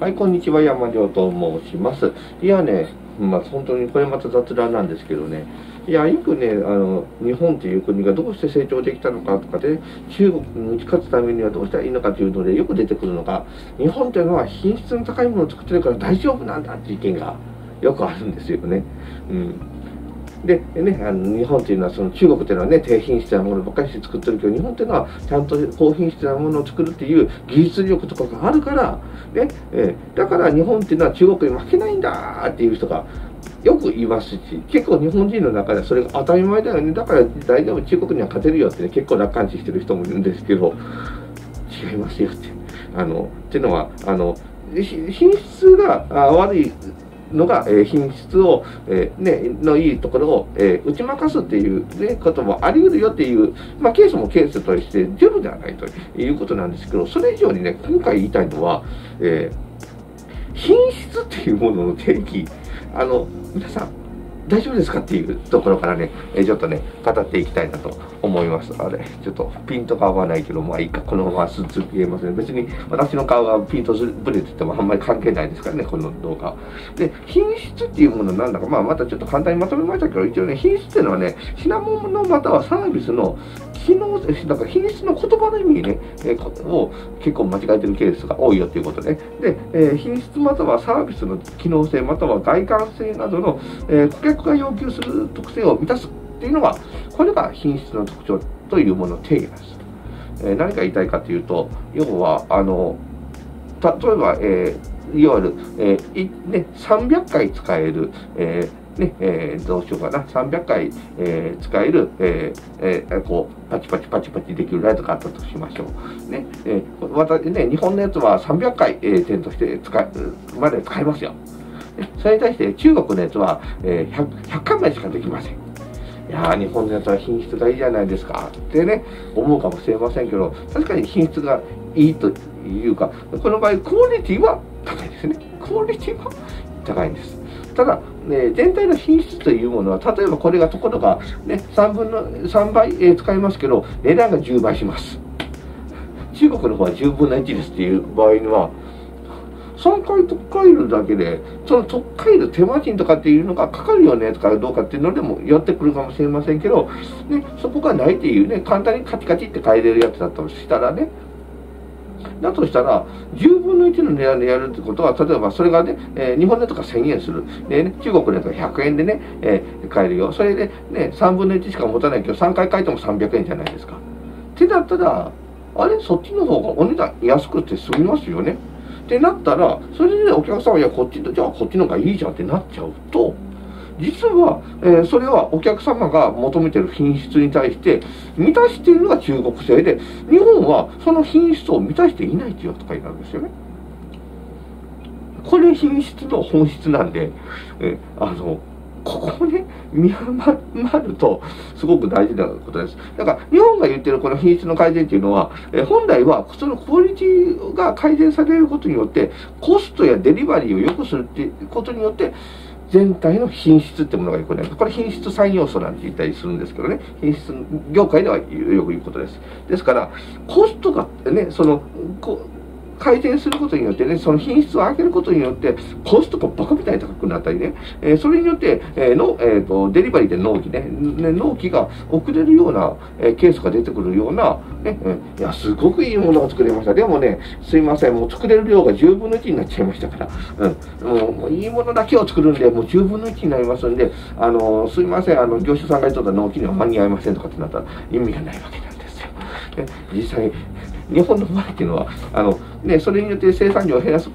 はい、こんにちは、山亮と申します。いやね、まあ本当にこれまた雑談なんですけどね、いや、よくね、あの、日本っていう国がどうして成長できたのかとかで、中国に打ち勝つためにはどうしたらいいのかというので、よく出てくるのが、日本っていうのは品質の高いものを作ってるから大丈夫なんだっていう意見がよくあるんですよね。うん。でね、あの日本というのはその中国というのはね低品質なものばっかりして作ってるけど日本というのはちゃんと高品質なものを作るっていう技術力とかがあるから、ねえーだから日本っていうのは中国に負けないんだっていう人がよく言いますし結構日本人の中ではそれが当たり前だよねだから大丈夫中国には勝てるよって、ね、結構楽観視してる人もいるんですけど違いますよって。あのっていうのはあの品質が悪いのが、え品質を、えね、のいいところを、え打ち負かすっていう、ね、こともあり得るよっていう、まあ、ケースもケースとしてゼロではないということなんですけどそれ以上にね今回言いたいのは、えー品質っていうものの定義あの皆さん大丈夫ですかっていうところからね、えちょっとね、語っていきたいなと思います。あれ、ちょっとピントが合わないけど、まあいいか、このまま続けますね。別に私の顔がピントずぶれててもあんまり関係ないですからね、この動画。で、品質っていうものなんだか、まあまたちょっと簡単にまとめましたけど、一応ね、品質っていうのはね、品物またはサービスの機能、なんか品質の言葉の意味ね、えーを結構間違えてるケースが多いよということね。で、えー品質またはサービスの機能性または外観性などの、えー顧客が要求する特性を満たすっていうのが、これが品質の特徴というものの定義です。えー何が言いたいかというと、要は、あの、例えば、えーいわゆる、えーいね、300回使える、えーねえーどうしようかな、300回、えー使える、えーえーこうパチパチパチパチできるライトがあったとしましょう。ねえー私ね、日本のやつは300回、えー点として使まで使えますよ。それに対して中国のやつは、えー 100, 100回までしかできません。いや日本のやつは品質がいいじゃないですか。ってね思うかもしれませんけど確かに品質がいいというかこの場合クオリティは高いですね。クオリティは高いんです。ただ、ね、全体の品質というものは例えばこれがところが、ね、3分の3倍、えー使いますけど値段が10倍します。中国の方は10分の1ですっていう場合には3回特化イルだけで、その特化イル手間賃とかっていうのがかかるよねとかどうかっていうのでも寄ってくるかもしれませんけど、ね、そこがないっていうね、簡単にカチカチって変えれるやつだったとしたらね、だとしたら、10分の1の値段でやるってことは、例えばそれがね、えー日本のやつが1000円する。でね、中国のやつが100円でね、えー買えるよ。それでね、3分の1しか持たないけど、3回買えても300円じゃないですか。ってなったら、あれ、そっちの方がお値段安くて済みますよね。ってなったら、それでお客さんは、いや、こっちと、じゃあこっちの方がいいじゃんってなっちゃうと、実は、えーそれはお客様が求めてる品質に対して満たしているのが中国製で、日本はその品質を満たしていないという扱いなんですよね。これ品質の本質なんで、えーあの、ここをね、見余ると、すごく大事なことです。だから、日本が言ってるこの品質の改善っていうのは、え本来は、そのクオリティが改善されることによって、コストやデリバリーを良くするっていうことによって、全体の品質ってものがよくない。これ品質3要素なんて言ったりするんですけどね、品質業界ではよく言うことです。ですから、コストがね、その、改善することによってね、その品質を上げることによって、コストがバカみたいに高くなったりね、えーそれによって、えーのえーと、デリバリーで納期ね、ね納期が遅れるような、えケースが出てくるような、ね、えーいや、すごくいいものが作れました。でもね、すいません、もう作れる量が10分の1になっちゃいましたから、うん、もういいものだけを作るんで、もう10分の1になりますんで、あのすいません、あの業者さんが言っとった納期には間に合いませんとかってなったら意味がないわけなんですよ。実際日本の場合っていうのはあの、ね、それによって生産量を減らす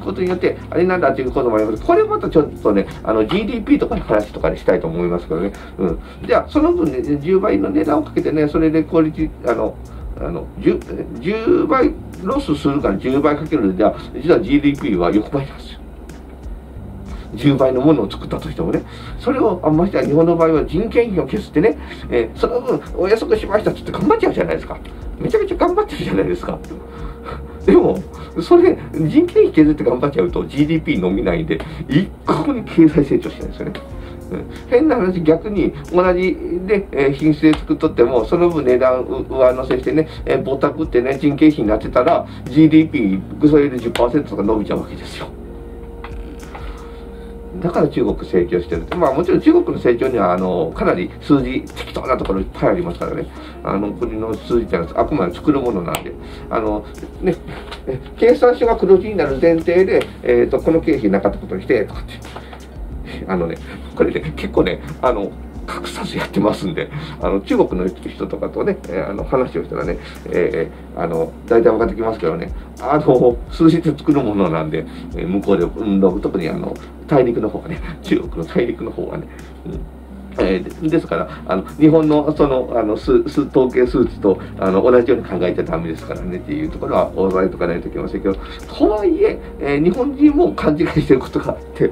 ことによってあれなんだっていうこともあります。これまたちょっとねあの GDP とかの話とかにしたいと思いますけどね、うん、じゃあその分ね10倍の値段をかけてねそれでクオリティあのあの 10, 10倍ロスするから10倍かけるじゃあ実は GDP は横ばいなんですよ。10倍のものを作ったとしてもね、それを、あんましてや日本の場合は人件費を削ってね、えーその分お安くしましたって言って頑張っちゃうじゃないですか。めちゃめちゃ頑張ってるじゃないですか。でも、それ、人件費削って頑張っちゃうと GDP 伸びないんで、一向に経済成長しないですよね。変な話、逆に同じで、えー、品質で作っとっても、その分値段上乗せしてね、えー、ぼったくってね、人件費になってたら、GDP、それで10%とか伸びちゃうわけですよ。だから中国成長してる。まあもちろん中国の成長には、あの、かなり数字、適当なところいっぱいありますからね。あの、国の数字ってのはあくまで作るものなんで。あの、ね、計算書が黒字になる前提で、えっ、ー、と、この経費なかったことにして、とかって。あのね、これね、結構ね、あの、隠さずやってますんで、あの、中国の人とかとね、えー、あの、話をしたらね、えー、あの、大体分かってきますけどね、あの、数字で作るものなんで、えー、向こうで、うん、特にあの、大陸の方はね、中国の大陸の方はね、うん。えー、ですから、あの日本のそのあの数数統計数値とあの同じように考えちゃダメですからねっていうところは押さえとかないといけませんけど、とはいええー、日本人も勘違いしてることがあって、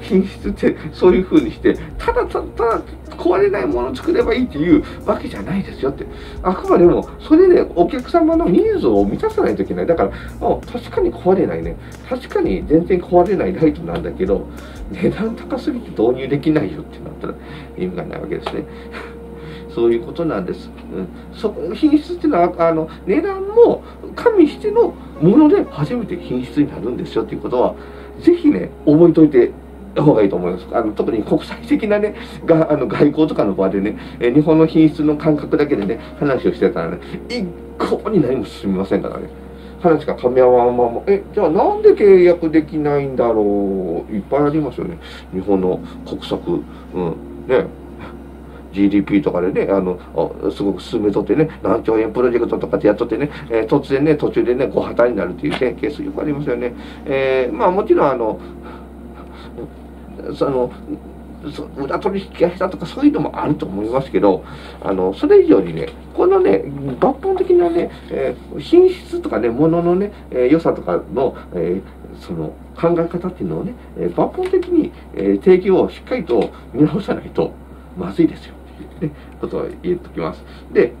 品質ってそういうふうにして、ただただ壊れないものを作ればいいっていうわけじゃないですよって。あくまでも、それでお客様のニーズを満たさないといけない。だから、もう確かに壊れないね。確かに全然壊れないライトなんだけど、値段高すぎて導入できないよってなったら意味がないわけですね。そういうことなんです。うん、そ品質っていうのはあの値段も加味してのもので初めて品質になるんですよっていうことは、ぜひね、覚えておいて方がいいと思います。あの特に国際的なね、があの外交とかの場でね、え日本の品質の感覚だけでね、話をしてたらね、一向に何も進みませんからね。話が噛み合わんまま、え、じゃあなんで契約できないんだろういっぱいありますよね。日本の国策。うん。ね。GDP とかでね、あの、すごく進めとってね、何兆円プロジェクトとかでやっとってね、えー、突然ね、途中でね、ご破綻になるっていうね、ケースよくありますよね。えー、まあもちろんあの、その裏取引がしたとかそういうのもあると思いますけど、あの、それ以上にね、このね、抜本的なね、えー、品質とかね、もののね、えー、良さとかの、えー、その考え方っていうのをね、えー、抜本的に、えー、提供をしっかりと見直さないとまずいですよ、っていうね、ことを言っておきます。で、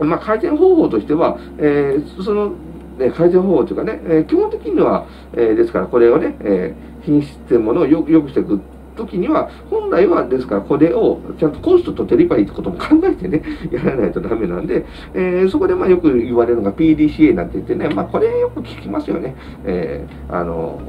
まあ、改善方法としては、えー、その、ね、改善方法というかね、えー、基本的には、えー、ですからこれをね、えー、品質っていうものをよくよくしていく時には、本来はですから、これをちゃんとコストとデリバリーってことも考えてね、やらないとダメなんで、えー、そこでまあよく言われるのが PDCA なんて言ってね、まあこれよく聞きますよね。えー、あの、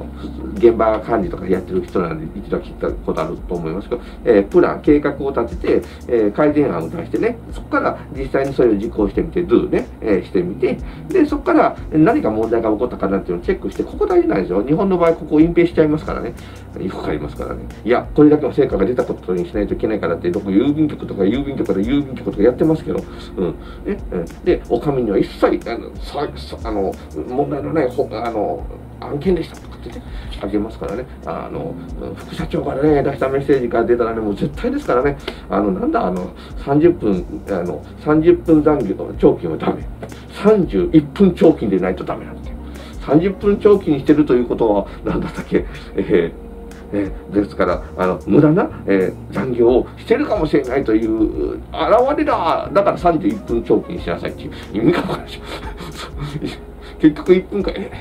現場管理とかやってる人なんで一度は聞いたことあると思いますけど、えー、プラン、計画を立てて、えー、改善案を出してね、そこから実際にそれを実行してみて、do ね、えー、してみて、で、そこから何か問題が起こったかなっていうのをチェックして、ここ大事なんですよ。日本の場合、ここを隠蔽しちゃいますからね。よくありますからね。いや、これだけの成果が出たことにしないといけないからって、どこ郵便局とか郵便局とか郵便局とかやってますけど、うん。ね、うん、で、お上には一切、あの、さあの問題のないほあの案件でしたとかってね、あげますからね。あの、副社長からね、出したメッセージが出たらね、もう絶対ですからね、あの、なんだ、あの、30分、あの、30分残業の長期はダメ。31分長期でないとダメなんですよ。30分長期にしてるということは、なんだったっけ、えーえー、ですから、あの、無駄な、えー、残業をしてるかもしれないという、現れだだから31分長期にしなさいっていう意味がわかるでし。ょ。結局1分間、え、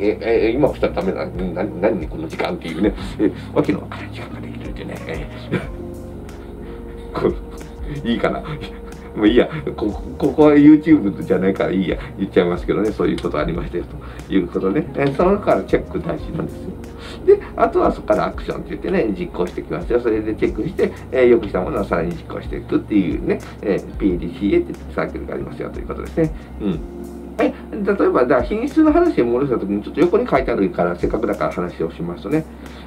え、え、え、今起きたらダメな、な、何にこの時間っていうね、え、わけのわからない時間ができるってね、いいかな。もういいや、こここは YouTube じゃないからいいや、言っちゃいますけどね、そういうことありましたよということで、えその中からチェック大事なんですよ。で、あとはそこからアクションって言ってね、実行していきますよ。それでチェックして、えー、よくしたものをさらに実行していくっていうね、えー、PDCA ってサークルがありますよということですね。うん。え例えば、だ品質の話に戻したときに、ちょっと横に書いてあるから、せっかくだから話をしますとね、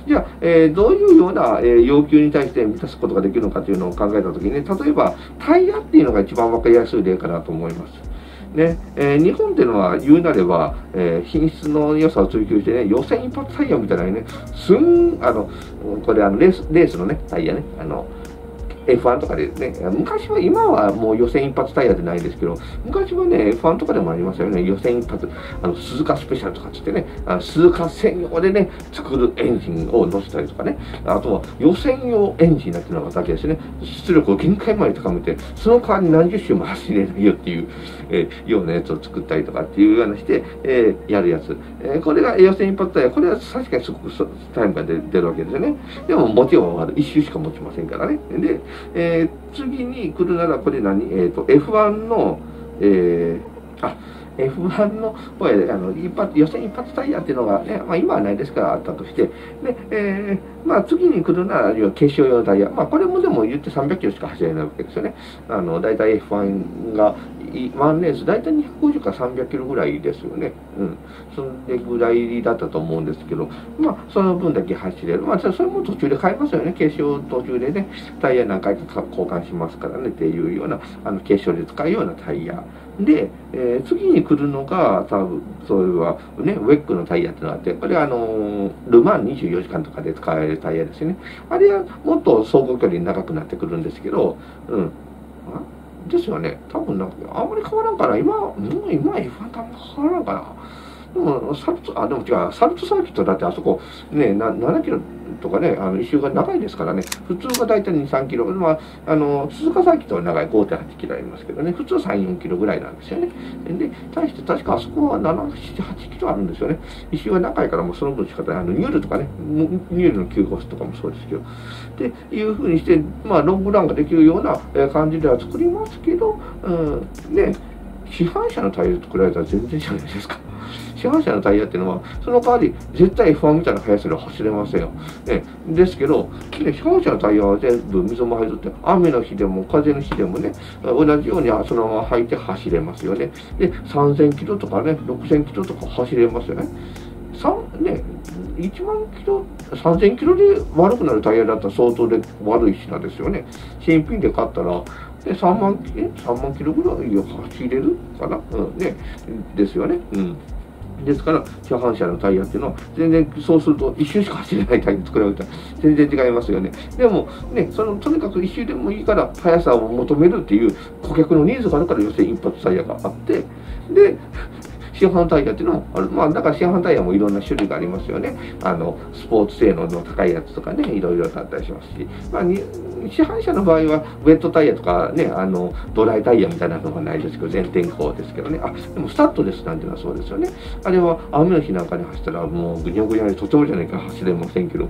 じゃあ、えー、どういうような、えー、要求に対して満たすことができるのかというのを考えたときにね、例えば、タイヤっていうのが一番分かりやすい例かなと思います。ね。えー、日本っていうのは言うなれば、えー、品質の良さを追求してね、予選一発採用みたいなね、すん、あの、これあのレース、レースのね、タイヤね、あの、F1 とかでね、昔は、今はもう予選一発タイヤでないですけど、昔はね、F1 とかでもありますよね、予選一発、あの、鈴鹿スペシャルとかつってね、あ鈴鹿専用でね、作るエンジンを乗せたりとかね、あとは予選用エンジンなんていうのがだけですね、出力を限界まで高めて、その代わり何十周も走れないよっていう、えー、ようなやつを作ったりとかっていうようなして、えー、やるやつ。えー、これが予選一発タイヤ、これは確かにすごくタイムが出るわけですよね。でも、もちろん、あの、一周しか持ちませんからね。で、えー、次に来るなら、これ何？えっ、ー、と、F1 の、えー、あ、F1 のこれあの一発予選一発タイヤっていうのがね、まあ、今はないですからあったとして、でえーまあ、次に来るなら決勝用タイヤ、まあ、これもでも言って300キロしか走れないわけですよね。あの大体 F1 がワンレース大体250か300キロぐらいですよね。うん。それぐらいだったと思うんですけど、まあ、その分だけ走れる。まあ、それも途中で変えますよね。決勝途中でね、タイヤ何回か交換しますからねっていうような、あの、決勝で使うようなタイヤ。で、えー、次に来るのが、多分、それは、ね、ウェックのタイヤってのがあって、これあの、ルマン24時間とかで使えるタイヤですね。あれはもっと走行距離長くなってくるんですけど、うん。ですよね。多分なんか、あんまり変わらんから。今、もう今 F1 多分変わらんかな。でも、サルト、あ、でも違う、サルトサーキットだってあそこ、ね、な7キロとかね、あの、一周が長いですからね、普通が大体2、3キロ、まあ、あの、鈴鹿サーキットは長い5.8キロありますけどね、普通3、4キロぐらいなんですよね。で、対して確かあそこは7、7、8キロあるんですよね。一周が長いからもうその分仕方ない。あの、ニュールとかね、ニュールの急コースとかもそうですけど、っていうふうにして、まあ、ロングランができるような感じでは作りますけど、うん、ね、市販車のタイヤと比べたら全然じゃないですか。市販車のタイヤっていうのは、その代わり絶対 F1 みたいな速さで走れませんよ。ね、ですけど、市販車のタイヤは全部水も入るって、雨の日でも風の日でもね、同じようにそのまま履いて走れますよね。で、3000キロとかね、6000キロとか走れますよね。ね、1万キロ、3000キロで悪くなるタイヤだったら相当で悪い品ですよね。新品で買ったら、で3万3万キロぐらい走れるかな、うんね、ですよね。うんですから、市販車のタイヤっていうのは、全然そうすると一周しか走れないタイヤと比べたら全然違いますよね。でも、ね、そのとにかく一周でもいいから速さを求めるっていう顧客のニーズがあるから、要するに一発タイヤがあって、で、市販タイヤっていうのもある。まあ、だから市販タイヤもいろんな種類がありますよね。あの、スポーツ性能の高いやつとかね、いろいろあったりしますし。まあ、市販車の場合は、ウェットタイヤとかね、あの、ドライタイヤみたいなのがないですけど、全天候ですけどね。あ、でもスタッドレスなんていうのはそうですよね。あれは雨の日なんかに走ったら、もうぐにゃぐにゃでとてもじゃないか走れませんけど、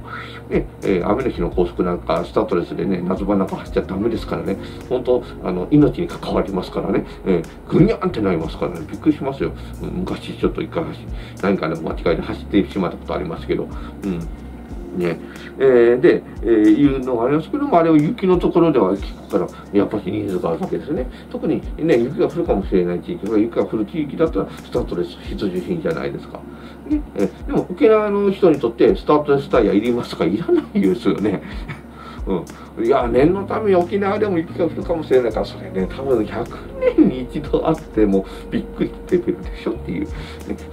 ね、えー、雨の日の高速なんか、スタッドレスでね、夏場なんか走っちゃダメですからね。本当あの、命に関わりますからね。えー、ぐにゃんってなりますからね。びっくりしますよ。昔ちょっと一回走、何かで間違えて走ってしまったことありますけど、うん。ね、えー、で、えー、いうのがありますけども、あれを雪のところでは聞くから、やっぱりニーズがあるわけですね。特にね、雪が降るかもしれない地域、雪が降る地域だったら、スタートレス必需品じゃないですか。ね、えー、でも、沖縄の人にとって、スタートレスタイヤいりますかいらないですよね。うん、いや念のため沖縄でも雪が降るかもしれないからそれね多分100年に一度あってもびっくりってくるでしょっていう、ね、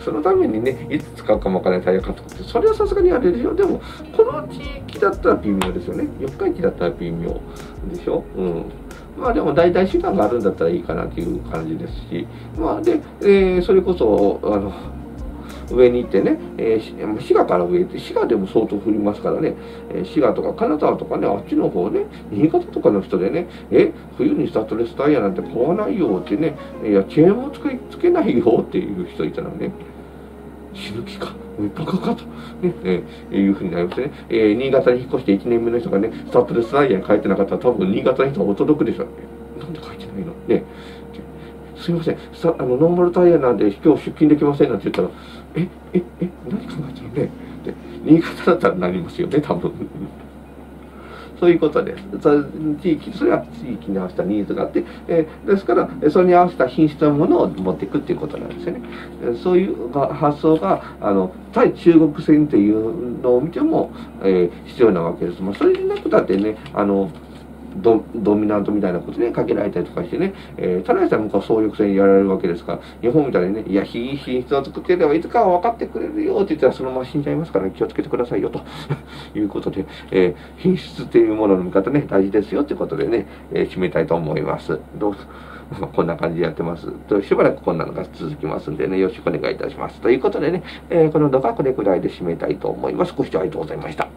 そのためにねいつ使うかもわからないタイヤ買ってそれはさすがにあれでしょ。でもこの地域だったら微妙ですよね。四日市だったら微妙でしょ。うん。まあでも大体手段があるんだったらいいかなという感じですし、まあで、えー、それこそ、あの、上に行ってね、えー、滋賀から上行って、滋賀でも相当降りますからね、えー、滋賀とか金沢とかね、あっちの方ね、新潟とかの人でね、え、冬にスタッドレスタイヤなんて買わないよってね、いや、チェーンもつけつけないよっていう人いたらね、死ぬ気か。バカかと、ね、えー、いうふうになりますね。えー、新潟に引っ越して1年目の人がね、スタッドレスタイヤに変えてなかったら多分新潟の人はお届くでしょう。なんで書いてないの？ね。すいません、さあのノーマルタイヤなんで今日出勤できませんなんて言ったら、え、え、何考えてるねで、新潟だったらなりますよね、多分。そういうことです。そ地域、それは地域に合わせたニーズがあって、えー、ですから、それに合わせた品質のものを持っていくっていうことなんですよね。そういう発想が、あの、対中国戦っていうのを見ても、えー、必要なわけです。まあ、それでなくたってね、あの、ドドミナントみたいなことでかけられたりとかしてね、えー、田中さんも総力戦やられるわけですから、日本みたいにね、いや、品質を作っていればいつかは分かってくれるよって言ったらそのまま死んじゃいますから、ね、気をつけてくださいよということで、えー、品質っていうものの見方ね、大事ですよってことでね、えー、締めたいと思います。どうぞ。こんな感じでやってます。としばらくこんなのが続きますんでね、よろしくお願いいたします。ということでね、えー、この動画はこれくらいで締めたいと思います。ご視聴ありがとうございました。